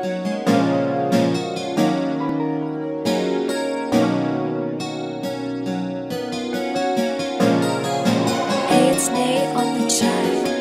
It's Nate on the chat.